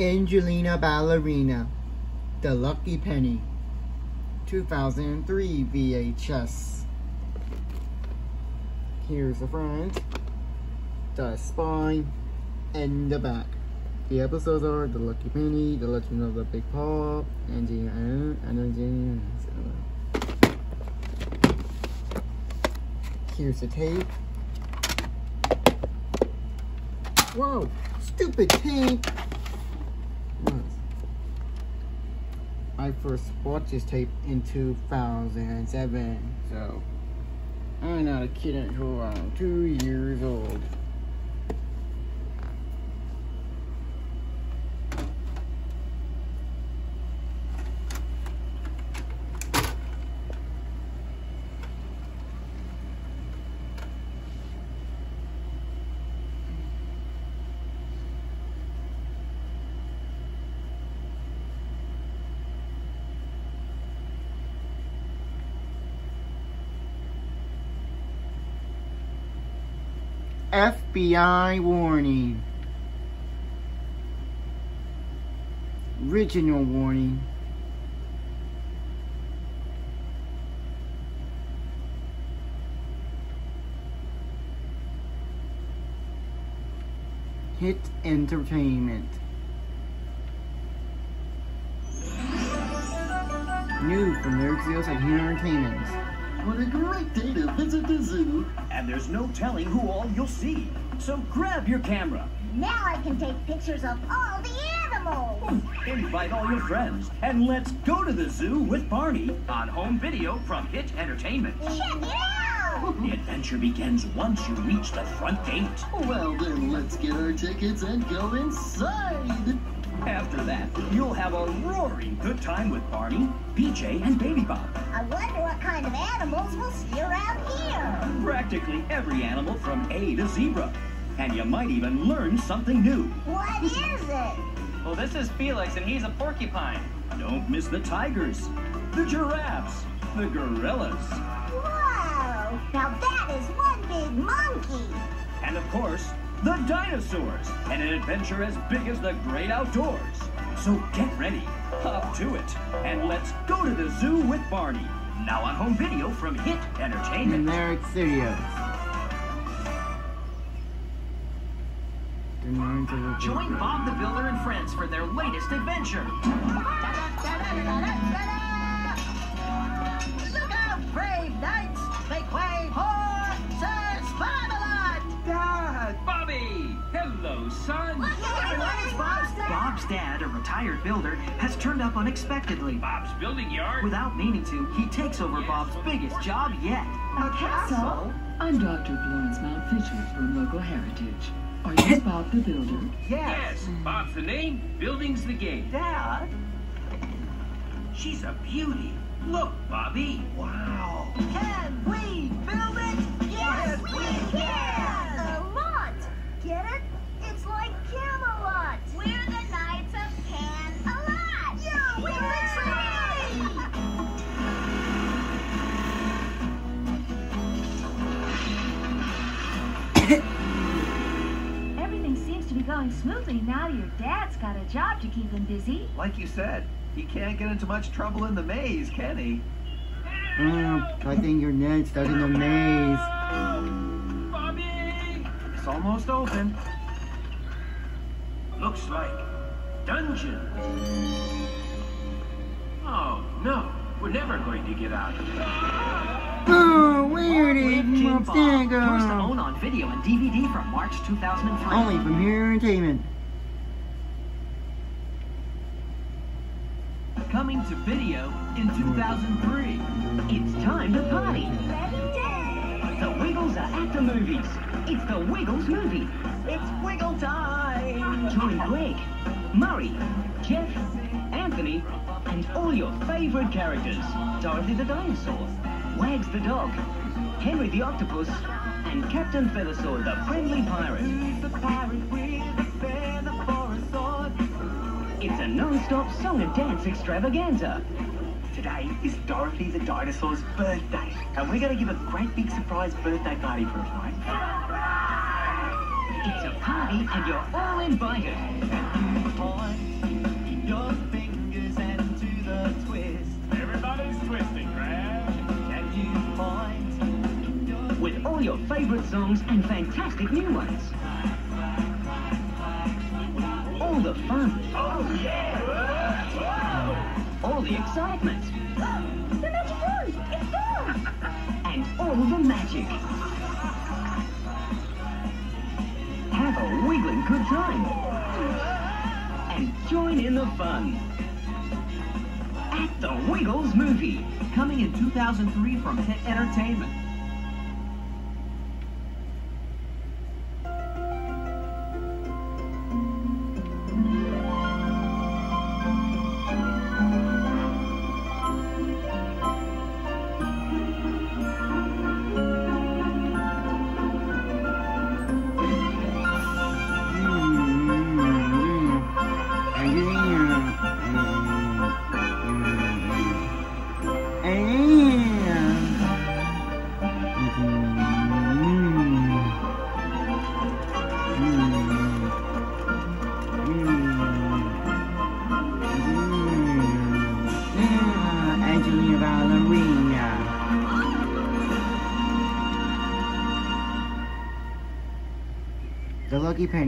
Angelina Ballerina, The Lucky Penny, 2003 VHS. Here's the front, the spine, and the back. The episodes are The Lucky Penny, The Legend of the Big Paw, and the and Angelina. Here's the tape. Whoa, stupid tape! I first bought this tape in 2007, so I'm not a kid until I'm two years old. FBI warning. Original warning. Hit Entertainment. New from Lyric Seals at Hit Entertainment. What a great day to visit the zoo. And there's no telling who all you'll see. So grab your camera. Now I can take pictures of all the animals. Invite all your friends. And let's go to the zoo with Barney on home video from Hit Entertainment. Check it out. The adventure begins once you reach the front gate. Well, then let's get our tickets and go inside. After that, you'll have a roaring good time with Barney, BJ, and Baby Bop. I wonder what kind of animals we'll see around here. Practically every animal from A to zebra. And you might even learn something new. What is it? Well, this is Felix, and he's a porcupine. Don't miss the tigers, the giraffes, the gorillas, Whoa! Now that is one big monkey. and of course, the dinosaurs. And an adventure as big as the great outdoors. So get ready, hop to it, and let's go to the zoo with Barney. Now on home video from Hit Entertainment. Lyrick Studios. The Minds of the Join Bob the Builder and friends for their latest adventure. Dad, a retired builder, has turned up unexpectedly. Bob's building yard. Without meaning to, he takes over Bob's biggest job yet. A castle? I'm Dr. Florence Mountfitchet from Local Heritage. Are you Bob the Builder? Yes, Bob's the name, building's the game. Dad? She's a beauty. Look, Bobby. Wow. Can we Everything seems to be going smoothly now your dad's got a job to keep him busy. Like you said, he can't get into much trouble in the maze, can he? Oh, I think your next stuck in the maze. Bobby! It's almost open. Looks like dungeon. Oh, no. We're never going to get out. Oh, where did Long live King Bob Bob. Stan Yours to own on video and DVD from March 2003. Only from Hit Entertainment. Coming to video in 2003. It's time to party. The Wiggles are at the movies. It's the Wiggles movie. It's Wiggle time! Join Greg, Murray, Jeff, Anthony, and all your favorite characters. Dorothy the dinosaur, Wags the dog, Henry the octopus, and Captain Feathersword the friendly pirate. It's a non-stop song and dance extravaganza. Today is Dorothy the dinosaur's birthday, and we're going to give a great big surprise birthday party for her tonight. It's a party and you're all invited. Favorite songs and fantastic new ones? All the fun. Oh, yeah! All the excitement. The magic and all the magic. Have a wiggling good time. And join in the fun. At the Wiggles movie. Coming in 2003 from Hit Entertainment. Lucky Penny.